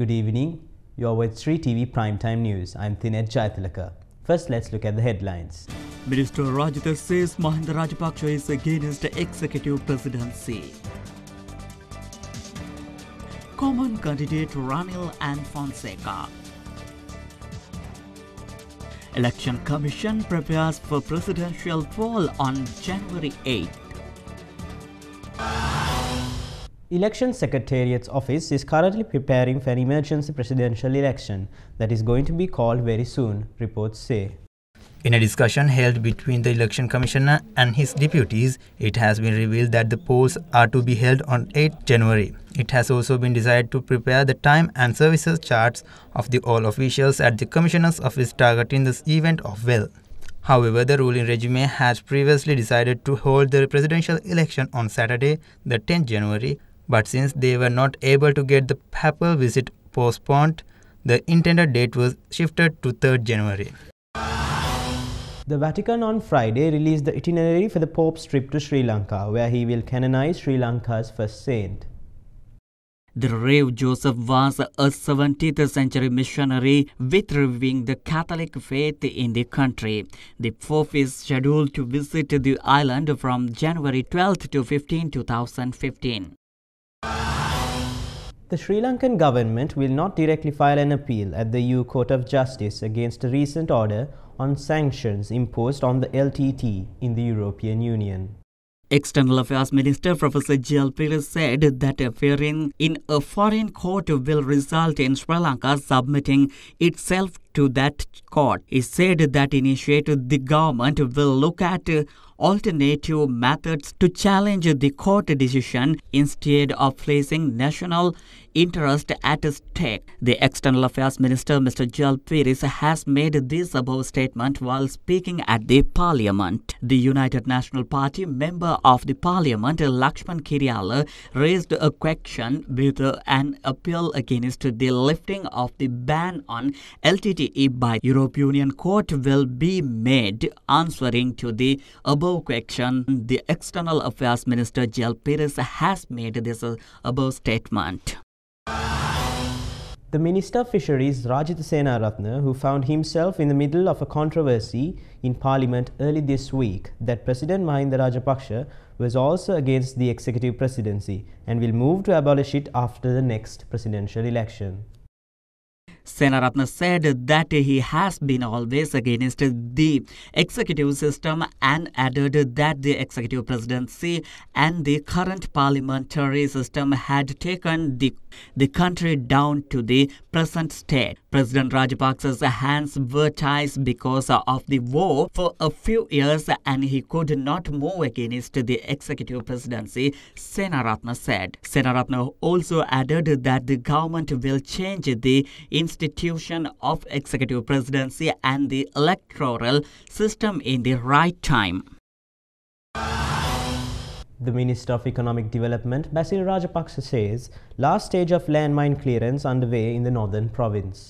Good evening. You're with Sri TV Primetime News. I'm Thinet Jayathalaka. First, let's look at the headlines. Minister Rajitha says Mahinda Rajapaksa is against the executive presidency. Common candidate Ranil and Fonseca. Election Commission prepares for presidential poll on January 8. Election Secretariat's office is currently preparing for an emergency presidential election that is going to be called very soon, reports say. In a discussion held between the election commissioner and his deputies, it has been revealed that the polls are to be held on 8 January. It has also been decided to prepare the time and services charts of the all officials at the commissioner's office targeting this event of well. However, the ruling regime has previously decided to hold the presidential election on Saturday, the 10th January, but since they were not able to get the papal visit postponed, the intended date was shifted to 3rd January. The Vatican on Friday released the itinerary for the Pope's trip to Sri Lanka, where he will canonize Sri Lanka's first saint. The Rev Joseph was a 17th century missionary with reviving the Catholic faith in the country. The Pope is scheduled to visit the island from January 12 to 15, 2015. The Sri Lankan government will not directly file an appeal at the EU Court of Justice against a recent order on sanctions imposed on the LTT in the European Union. External Affairs Minister Professor G.L. Peiris said that appearing in a foreign court will result in Sri Lanka submitting itself to that court. He said that initiated the government will look at alternative methods to challenge the court decision instead of placing national interest at stake. The External Affairs Minister, Mr. G.L. Peiris, has made this above statement while speaking at the Parliament. The United National Party member of the Parliament, Lakshman Kiriella, raised a question with an appeal against the lifting of the ban on LTTE by European Union Court will be made. Answering to the above question, the External Affairs Minister, G.L. Peiris, has made this above statement. The Minister of Fisheries Rajitha Senaratne, who found himself in the middle of a controversy in Parliament early this week that President Mahinda Rajapaksa was also against the executive presidency and will move to abolish it after the next presidential election. Senaratne said that he has been always against the executive system and added that the executive presidency and the current parliamentary system had taken the, the country down to the present state. President Rajapaksa's hands were tied because of the war for a few years and he could not move against the executive presidency, Senaratne said. Senaratne also added that the government will change the institution of executive presidency and the electoral system in the right time. The Minister of Economic Development, Basil Rajapaksa says, last stage of landmine clearance underway in the northern province.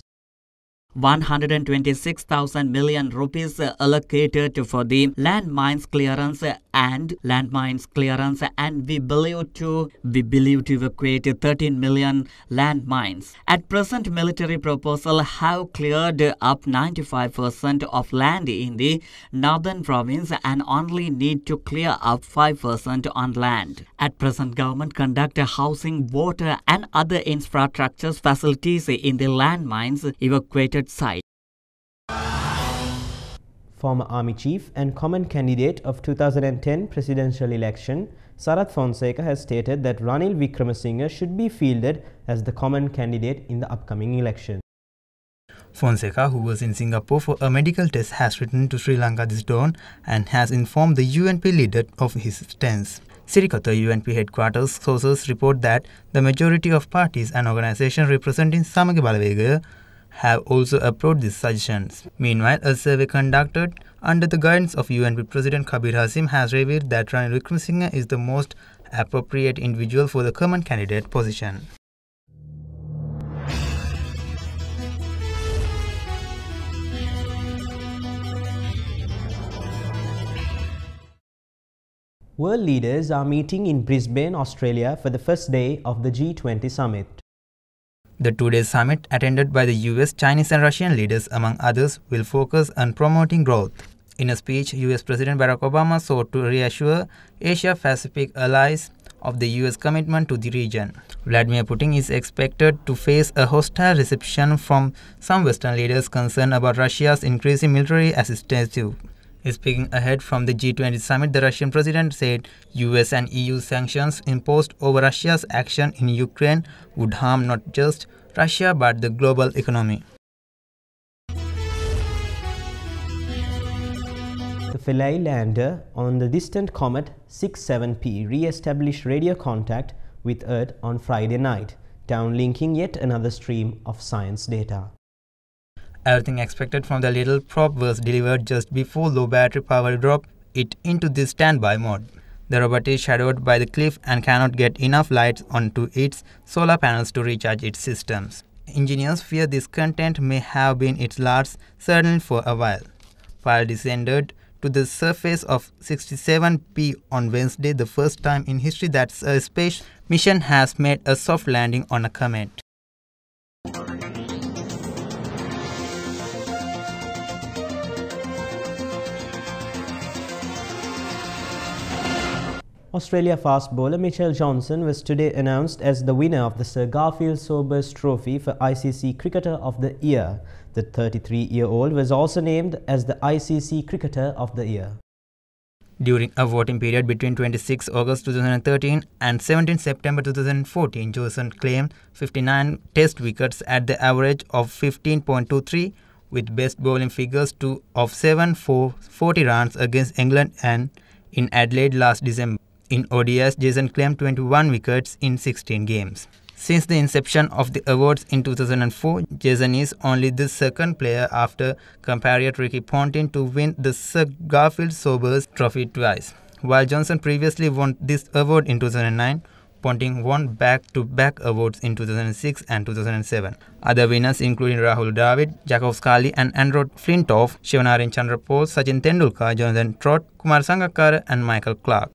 126,000 million rupees allocated for the landmines clearance and landmines clearance and we believe to we believe to evacuate 13 million landmines. At present military proposal have cleared up 95% of land in the northern province and only need to clear up 5% on land. At present government conduct housing, water and other infrastructures facilities in the landmines evacuated site. Former Army Chief and common candidate of 2010 presidential election, Sarath Fonseca has stated that Ranil Wickremesinghe should be fielded as the common candidate in the upcoming election. Fonseca, who was in Singapore for a medical test, has returned to Sri Lanka this dawn and has informed the UNP leader of his stance. Sirikotha UNP headquarters sources report that the majority of parties and organizations representing Samaga Balawegaya have also approved these suggestions. Meanwhile, a survey conducted under the guidance of UNP President Kabir Hashim has revealed that Ranil Wickremesinghe is the most appropriate individual for the common candidate position. World leaders are meeting in Brisbane, Australia for the first day of the G20 summit. The two-day summit, attended by the US, Chinese and Russian leaders among others, will focus on promoting growth. In a speech, US President Barack Obama sought to reassure Asia-Pacific allies of the US commitment to the region. Vladimir Putin is expected to face a hostile reception from some Western leaders concerned about Russia's increasing military assistance. Speaking ahead from the G20 summit, the Russian president said US and EU sanctions imposed over Russia's action in Ukraine would harm not just Russia but the global economy. The Philae lander on the distant comet 67P re-established radio contact with Earth on Friday night, downlinking yet another stream of science data. Everything expected from the little probe was delivered just before low battery power dropped it into the standby mode. The robot is shadowed by the cliff and cannot get enough light onto its solar panels to recharge its systems. Engineers fear this content may have been its last, certainly for a while. Philae descended to the surface of 67P on Wednesday, the first time in history that a space mission has made a soft landing on a comet. Australia fast bowler Mitchell Johnson was today announced as the winner of the Sir Garfield Sobers Trophy for ICC Cricketer of the Year. The 33-year-old was also named as the ICC Cricketer of the Year. During a voting period between 26 August 2013 and 17 September 2014, Johnson claimed 59 test wickets at the average of 15.23 with best bowling figures to of 7 for 40 runs against England and in Adelaide last December. In ODIs, Johnson claimed 21 wickets in 16 games. Since the inception of the awards in 2004, Johnson is only the second player after compatriot Ricky Ponting to win the Sir Garfield Sobers Trophy twice. While Johnson previously won this award in 2009, Ponting won back-to-back awards in 2006 and 2007. Other winners including Rahul Dravid, Jacques Kallis and Andrew Flintoff, Shivnarine Chanderpaul, Sachin Tendulkar, Jonathan Trott, Kumar Sangakkara and Michael Clarke.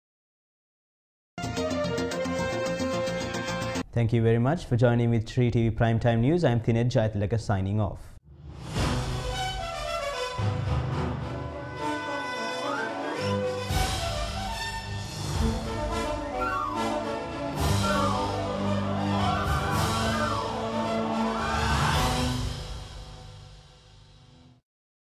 Thank you very much for joining with Sri TV Primetime News. I am Thinet Jaitilaka signing off.